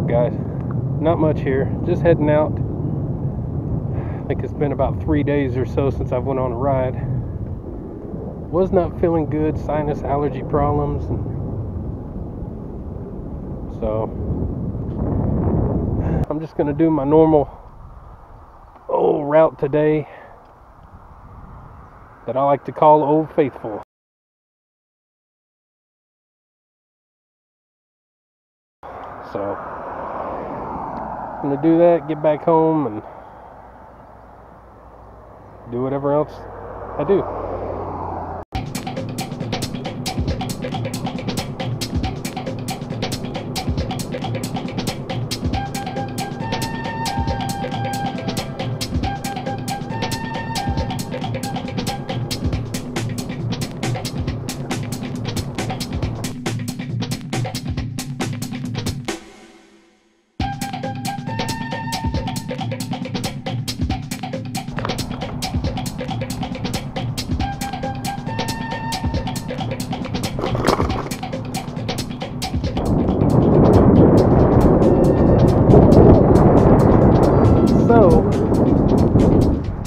up, guys? Not much here. Just heading out. I think it's been about three days or so since I've went on a ride. Was not feeling good, sinus allergy problems. So, I'm just going to do my normal old route today that I like to call Old Faithful. So, to do that, get back home, and do whatever else I do.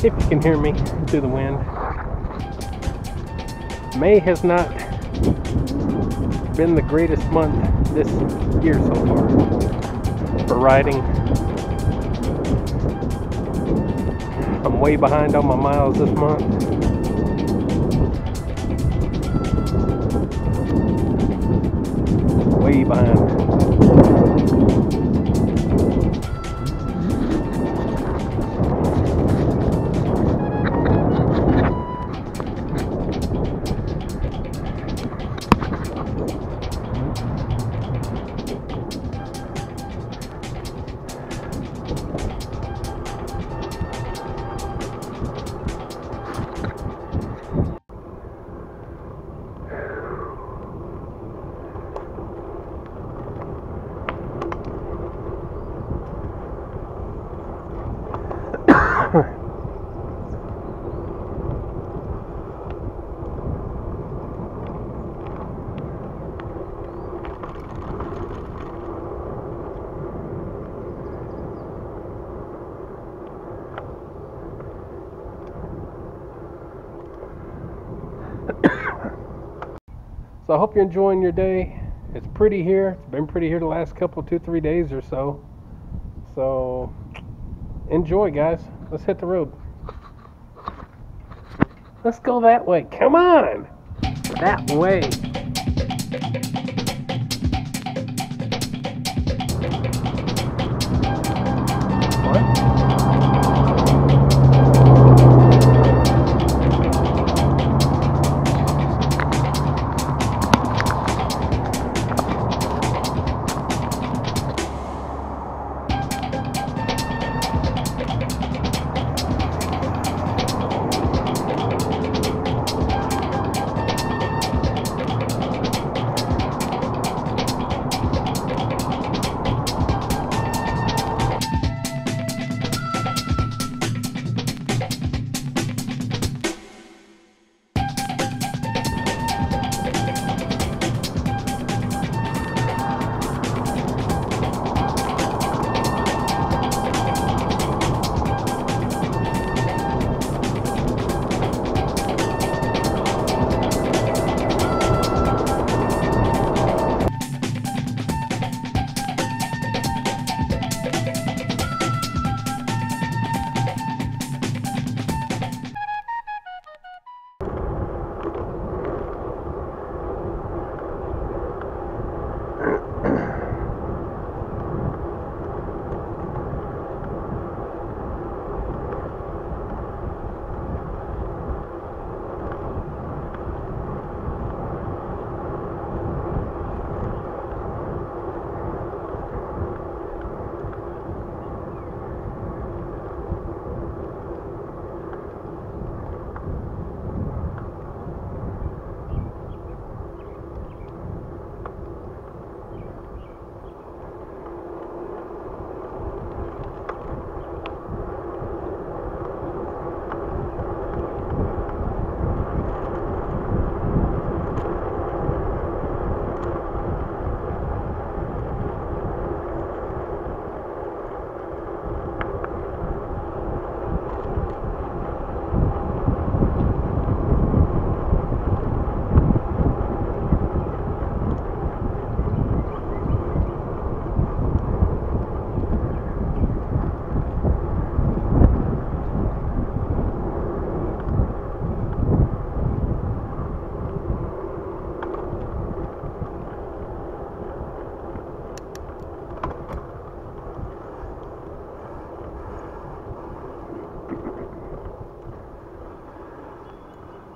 if you can hear me through the wind, May has not been the greatest month this year so far for riding. I'm way behind on my miles this month. Way behind. So I hope you're enjoying your day. It's pretty here. It's been pretty here the last couple, two, three days or so. So enjoy, guys. Let's hit the road. Let's go that way. Come on. That way.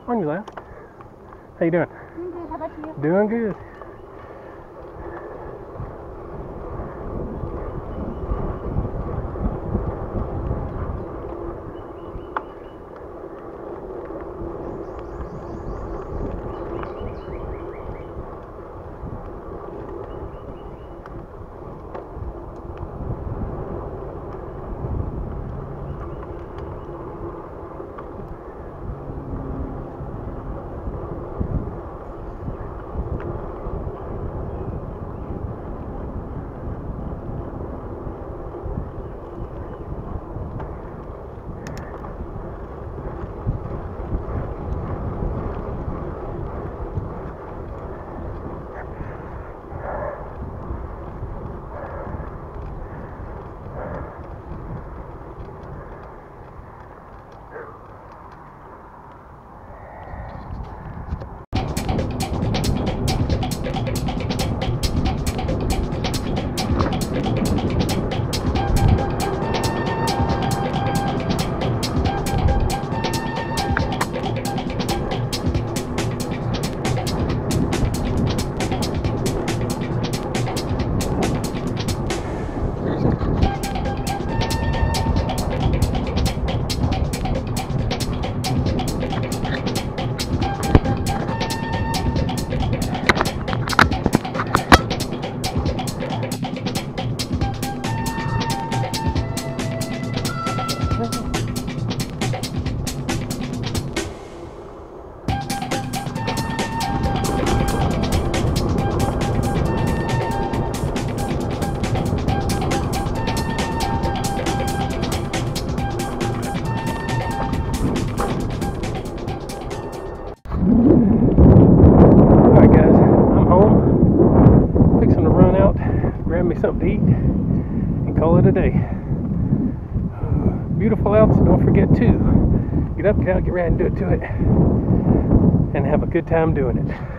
On your left. How you doing? Doing good. How about you? Doing good. It a day. Beautiful out, so don't forget to get up, get out, get ready and do it to it. And have a good time doing it.